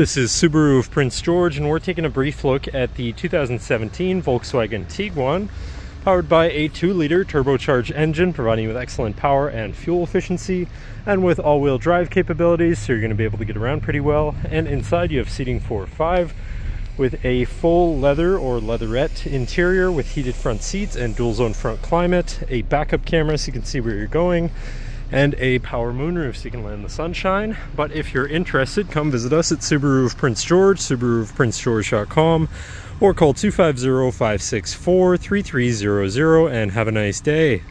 This is Subaru of Prince George and we're taking a brief look at the 2017 Volkswagen Tiguan powered by a 2-liter turbocharged engine providing you with excellent power and fuel efficiency. And with all-wheel drive capabilities so you're going to be able to get around pretty well. And inside you have seating for 5 with a full leather or leatherette interior with heated front seats and dual zone front climate, a backup camera so you can see where you're going and a power moonroof so you can land in the sunshine. But if you're interested, come visit us at Subaru of Prince George, Subaru of PrinceGeorge.com, or call 250 564 3300 and have a nice day.